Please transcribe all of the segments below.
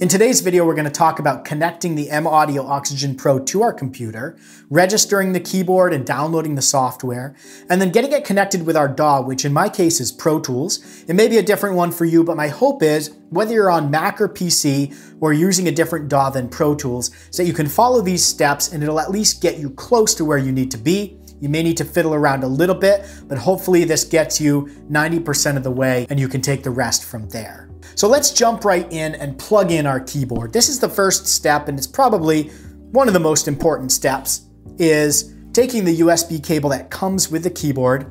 In today's video, we're gonna talk about connecting the M-Audio Oxygen Pro to our computer, registering the keyboard and downloading the software, and then getting it connected with our DAW, which in my case is Pro Tools. It may be a different one for you, but my hope is whether you're on Mac or PC or using a different DAW than Pro Tools, so that you can follow these steps and it'll at least get you close to where you need to be. You may need to fiddle around a little bit, but hopefully this gets you 90% of the way and you can take the rest from there. So let's jump right in and plug in our keyboard. This is the first step, and it's probably one of the most important steps, is taking the USB cable that comes with the keyboard.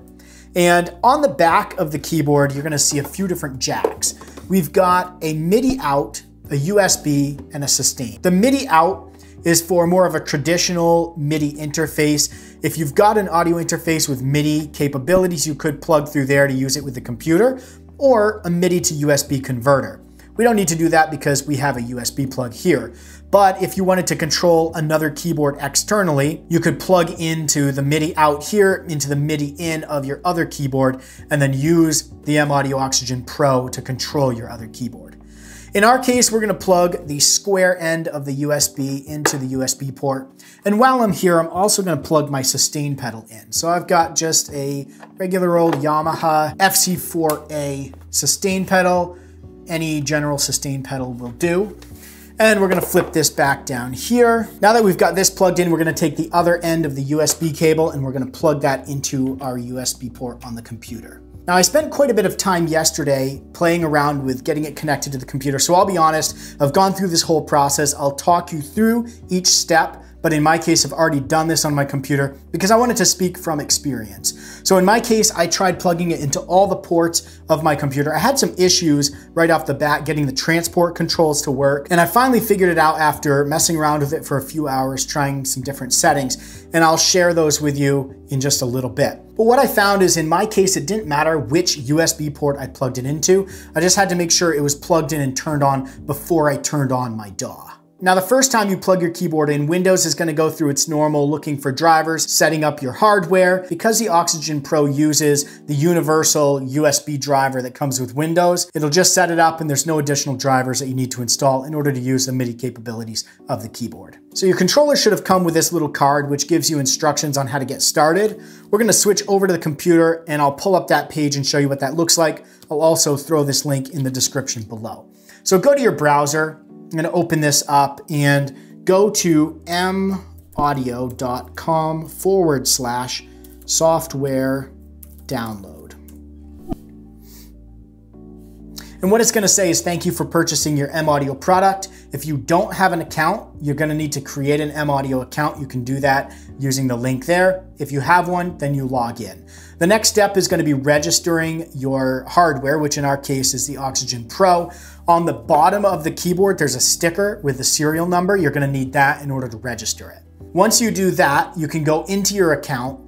And on the back of the keyboard, you're gonna see a few different jacks. We've got a MIDI out, a USB, and a sustain. The MIDI out is for more of a traditional MIDI interface. If you've got an audio interface with MIDI capabilities, you could plug through there to use it with the computer or a MIDI to USB converter. We don't need to do that because we have a USB plug here. But if you wanted to control another keyboard externally, you could plug into the MIDI out here, into the MIDI in of your other keyboard, and then use the M-Audio Oxygen Pro to control your other keyboard. In our case, we're gonna plug the square end of the USB into the USB port. And while I'm here, I'm also gonna plug my sustain pedal in. So I've got just a regular old Yamaha FC4A sustain pedal. Any general sustain pedal will do. And we're gonna flip this back down here. Now that we've got this plugged in, we're gonna take the other end of the USB cable and we're gonna plug that into our USB port on the computer. Now I spent quite a bit of time yesterday playing around with getting it connected to the computer. So I'll be honest, I've gone through this whole process. I'll talk you through each step but in my case, I've already done this on my computer because I wanted to speak from experience. So in my case, I tried plugging it into all the ports of my computer. I had some issues right off the bat getting the transport controls to work, and I finally figured it out after messing around with it for a few hours, trying some different settings, and I'll share those with you in just a little bit. But what I found is in my case, it didn't matter which USB port I plugged it into. I just had to make sure it was plugged in and turned on before I turned on my DAW. Now, the first time you plug your keyboard in, Windows is gonna go through its normal looking for drivers, setting up your hardware. Because the Oxygen Pro uses the universal USB driver that comes with Windows, it'll just set it up and there's no additional drivers that you need to install in order to use the MIDI capabilities of the keyboard. So your controller should have come with this little card, which gives you instructions on how to get started. We're gonna switch over to the computer and I'll pull up that page and show you what that looks like. I'll also throw this link in the description below. So go to your browser, I'm gonna open this up and go to maudio.com forward slash software download. And what it's gonna say is thank you for purchasing your M-Audio product. If you don't have an account, you're gonna need to create an M-Audio account. You can do that using the link there. If you have one, then you log in. The next step is gonna be registering your hardware, which in our case is the Oxygen Pro. On the bottom of the keyboard, there's a sticker with the serial number. You're gonna need that in order to register it. Once you do that, you can go into your account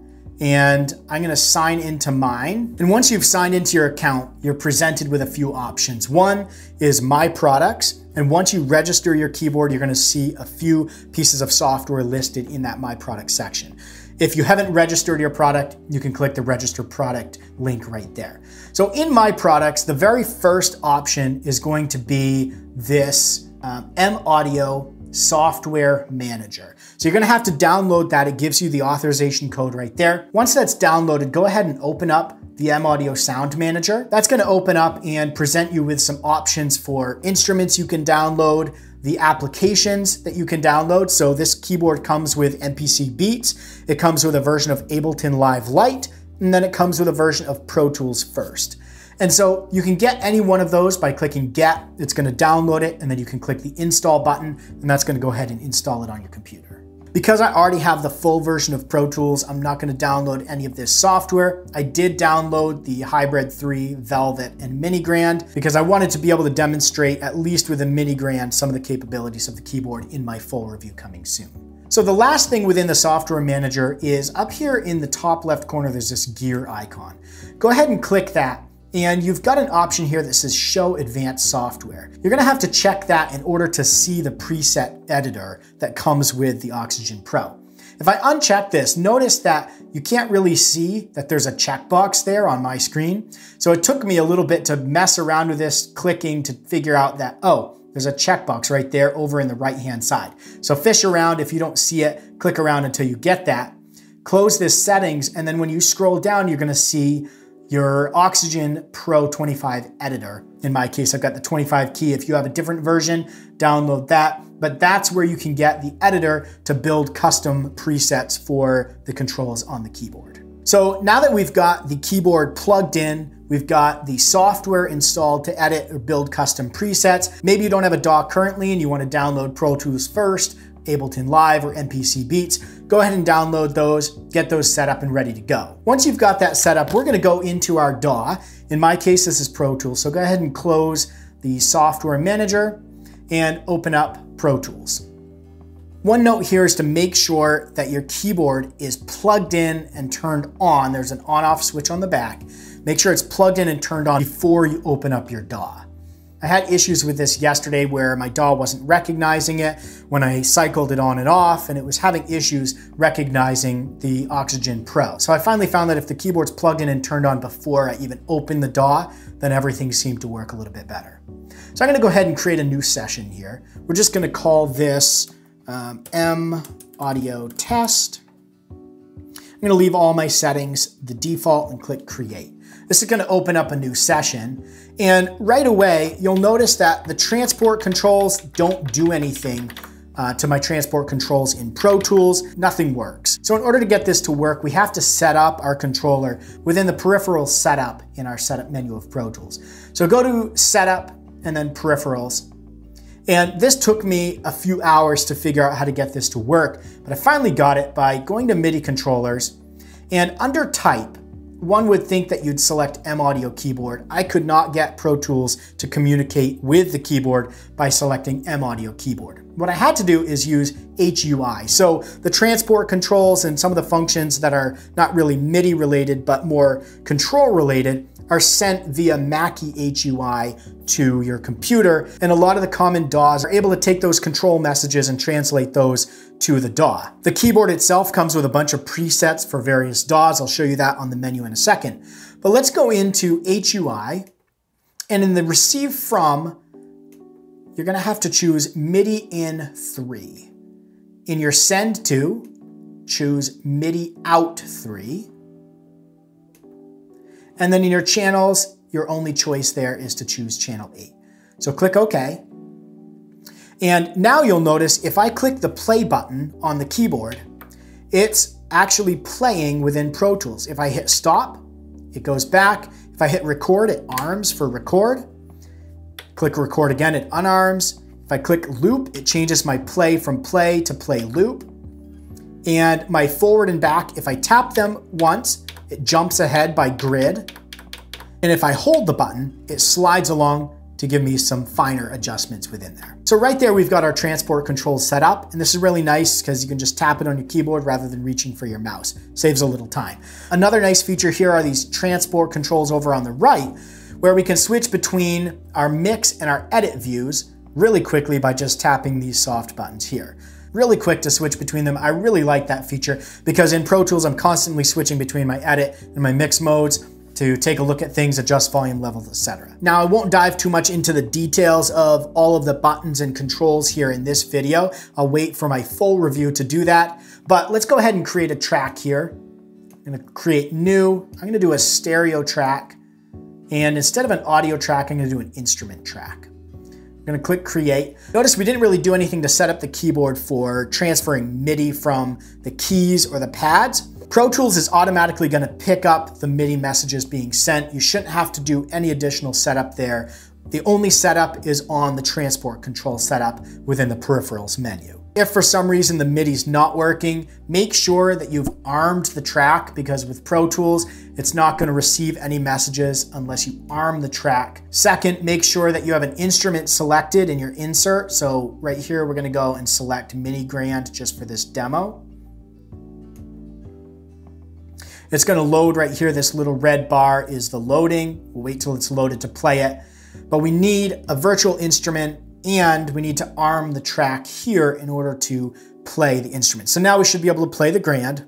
and I'm gonna sign into mine. And once you've signed into your account, you're presented with a few options. One is My Products, and once you register your keyboard, you're gonna see a few pieces of software listed in that My Products section. If you haven't registered your product, you can click the register product link right there. So in My Products, the very first option is going to be this um, M Audio Software Manager. So you're gonna have to download that. It gives you the authorization code right there. Once that's downloaded, go ahead and open up the M Audio Sound Manager. That's gonna open up and present you with some options for instruments you can download, the applications that you can download. So this keyboard comes with MPC Beats. It comes with a version of Ableton Live Lite, and then it comes with a version of Pro Tools first. And so you can get any one of those by clicking get, it's gonna download it, and then you can click the install button, and that's gonna go ahead and install it on your computer. Because I already have the full version of Pro Tools, I'm not gonna download any of this software. I did download the Hybrid 3, Velvet, and Mini Grand because I wanted to be able to demonstrate, at least with a Mini Grand, some of the capabilities of the keyboard in my full review coming soon. So the last thing within the software manager is up here in the top left corner, there's this gear icon. Go ahead and click that and you've got an option here that says show advanced software. You're gonna have to check that in order to see the preset editor that comes with the Oxygen Pro. If I uncheck this, notice that you can't really see that there's a checkbox there on my screen. So it took me a little bit to mess around with this, clicking to figure out that, oh, there's a checkbox right there over in the right hand side. So fish around. If you don't see it, click around until you get that. Close this settings, and then when you scroll down, you're gonna see your Oxygen Pro 25 editor. In my case, I've got the 25 key. If you have a different version, download that. But that's where you can get the editor to build custom presets for the controls on the keyboard. So now that we've got the keyboard plugged in, We've got the software installed to edit or build custom presets. Maybe you don't have a DAW currently and you want to download Pro Tools first, Ableton Live or MPC Beats. Go ahead and download those, get those set up and ready to go. Once you've got that set up, we're gonna go into our DAW. In my case, this is Pro Tools. So go ahead and close the software manager and open up Pro Tools. One note here is to make sure that your keyboard is plugged in and turned on. There's an on off switch on the back. Make sure it's plugged in and turned on before you open up your DAW. I had issues with this yesterday where my DAW wasn't recognizing it when I cycled it on and off, and it was having issues recognizing the Oxygen Pro. So I finally found that if the keyboard's plugged in and turned on before I even opened the DAW, then everything seemed to work a little bit better. So I'm gonna go ahead and create a new session here. We're just gonna call this um, M audio test. I'm gonna leave all my settings the default and click create. This is gonna open up a new session. And right away, you'll notice that the transport controls don't do anything uh, to my transport controls in Pro Tools, nothing works. So in order to get this to work, we have to set up our controller within the peripheral setup in our setup menu of Pro Tools. So go to setup and then peripherals. And this took me a few hours to figure out how to get this to work, but I finally got it by going to MIDI controllers and under type, one would think that you'd select M Audio keyboard. I could not get Pro Tools to communicate with the keyboard by selecting M Audio keyboard. What I had to do is use HUI. So the transport controls and some of the functions that are not really MIDI related, but more control related, are sent via Mackie HUI to your computer. And a lot of the common DAWs are able to take those control messages and translate those to the DAW. The keyboard itself comes with a bunch of presets for various DAWs. I'll show you that on the menu in a second. But let's go into HUI and in the receive from, you're gonna have to choose MIDI in three. In your send to, choose MIDI out three. And then in your channels, your only choice there is to choose channel 8. So click OK. And now you'll notice if I click the play button on the keyboard, it's actually playing within Pro Tools. If I hit stop, it goes back. If I hit record, it arms for record. Click record again, it unarms. If I click loop, it changes my play from play to play loop. And my forward and back, if I tap them once, it jumps ahead by grid. And if I hold the button, it slides along to give me some finer adjustments within there. So right there, we've got our transport controls set up. And this is really nice because you can just tap it on your keyboard rather than reaching for your mouse. Saves a little time. Another nice feature here are these transport controls over on the right, where we can switch between our mix and our edit views really quickly by just tapping these soft buttons here really quick to switch between them. I really like that feature because in Pro Tools, I'm constantly switching between my edit and my mix modes to take a look at things, adjust volume levels, etc. Now, I won't dive too much into the details of all of the buttons and controls here in this video. I'll wait for my full review to do that. But let's go ahead and create a track here. I'm gonna create new. I'm gonna do a stereo track. And instead of an audio track, I'm gonna do an instrument track. I'm gonna click create. Notice we didn't really do anything to set up the keyboard for transferring MIDI from the keys or the pads. Pro Tools is automatically gonna pick up the MIDI messages being sent. You shouldn't have to do any additional setup there. The only setup is on the transport control setup within the peripherals menu. If for some reason the MIDI's not working, make sure that you've armed the track because with Pro Tools, it's not gonna receive any messages unless you arm the track. Second, make sure that you have an instrument selected in your insert. So right here, we're gonna go and select Mini Grand just for this demo. It's gonna load right here. This little red bar is the loading. We'll wait till it's loaded to play it. But we need a virtual instrument and we need to arm the track here in order to play the instrument. So now we should be able to play the grand.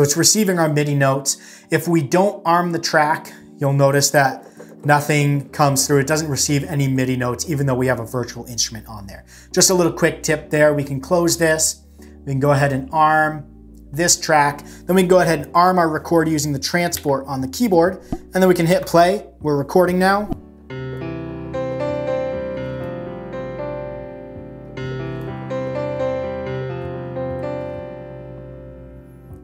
So it's receiving our MIDI notes. If we don't arm the track, you'll notice that nothing comes through. It doesn't receive any MIDI notes, even though we have a virtual instrument on there. Just a little quick tip there. We can close this. We can go ahead and arm this track. Then we can go ahead and arm our record using the transport on the keyboard. And then we can hit play. We're recording now.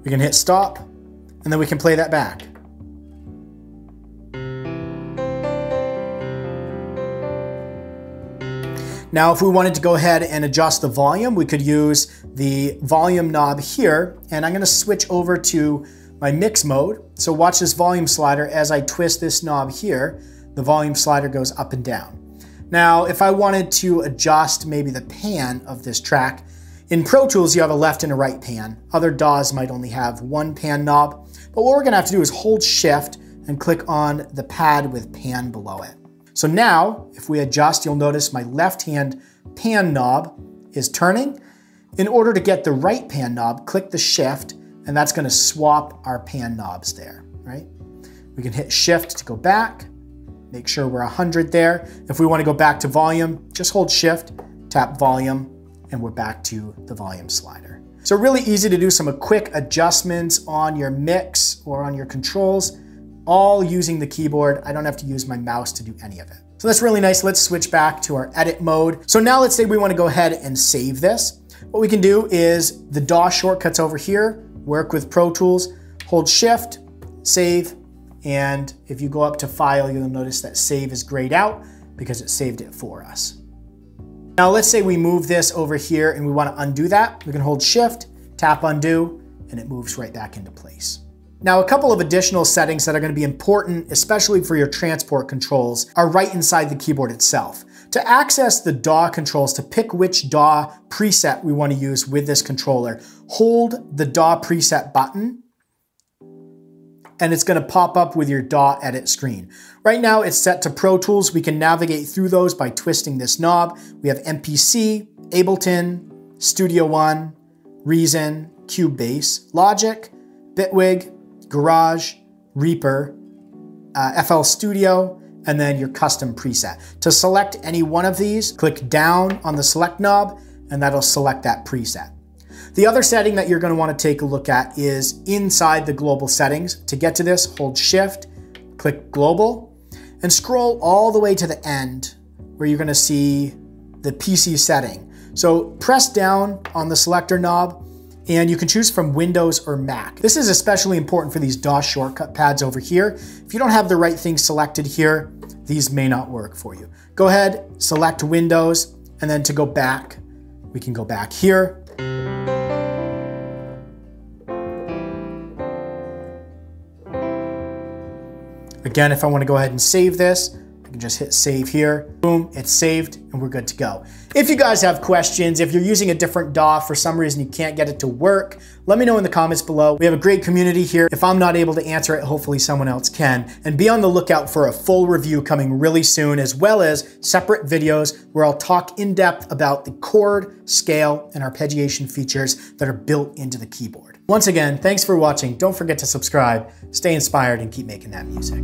We can hit stop, and then we can play that back. Now, if we wanted to go ahead and adjust the volume, we could use the volume knob here, and I'm gonna switch over to my mix mode. So watch this volume slider as I twist this knob here, the volume slider goes up and down. Now, if I wanted to adjust maybe the pan of this track, in Pro Tools, you have a left and a right pan. Other DAWs might only have one pan knob, but what we're gonna have to do is hold shift and click on the pad with pan below it. So now, if we adjust, you'll notice my left hand pan knob is turning. In order to get the right pan knob, click the shift, and that's gonna swap our pan knobs there, right? We can hit shift to go back, make sure we're 100 there. If we wanna go back to volume, just hold shift, tap volume, and we're back to the volume slider. So really easy to do some quick adjustments on your mix or on your controls, all using the keyboard. I don't have to use my mouse to do any of it. So that's really nice. Let's switch back to our edit mode. So now let's say we wanna go ahead and save this. What we can do is the DAW shortcuts over here, work with Pro Tools, hold shift, save, and if you go up to file, you'll notice that save is grayed out because it saved it for us. Now let's say we move this over here and we want to undo that. We can hold shift, tap undo, and it moves right back into place. Now, a couple of additional settings that are going to be important, especially for your transport controls, are right inside the keyboard itself. To access the DAW controls, to pick which DAW preset we want to use with this controller, hold the DAW preset button and it's gonna pop up with your DAW edit screen. Right now it's set to Pro Tools. We can navigate through those by twisting this knob. We have MPC, Ableton, Studio One, Reason, Cubase, Logic, Bitwig, Garage, Reaper, uh, FL Studio, and then your custom preset. To select any one of these, click down on the select knob and that'll select that preset. The other setting that you're gonna wanna take a look at is inside the global settings. To get to this, hold shift, click global, and scroll all the way to the end where you're gonna see the PC setting. So press down on the selector knob and you can choose from Windows or Mac. This is especially important for these DAW shortcut pads over here. If you don't have the right thing selected here, these may not work for you. Go ahead, select Windows, and then to go back, we can go back here Again, if I wanna go ahead and save this, I can just hit save here. Boom, it's saved and we're good to go. If you guys have questions, if you're using a different DAW for some reason you can't get it to work, let me know in the comments below. We have a great community here. If I'm not able to answer it, hopefully someone else can. And be on the lookout for a full review coming really soon, as well as separate videos where I'll talk in depth about the chord, scale, and arpeggiation features that are built into the keyboard. Once again, thanks for watching. Don't forget to subscribe, stay inspired, and keep making that music.